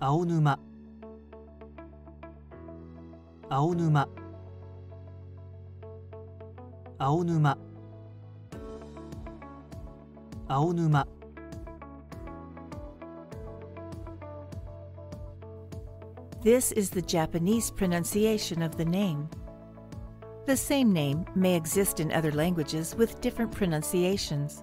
青沼青沼青沼青沼 This is the Japanese pronunciation of the name. The same name may exist in other languages with different pronunciations.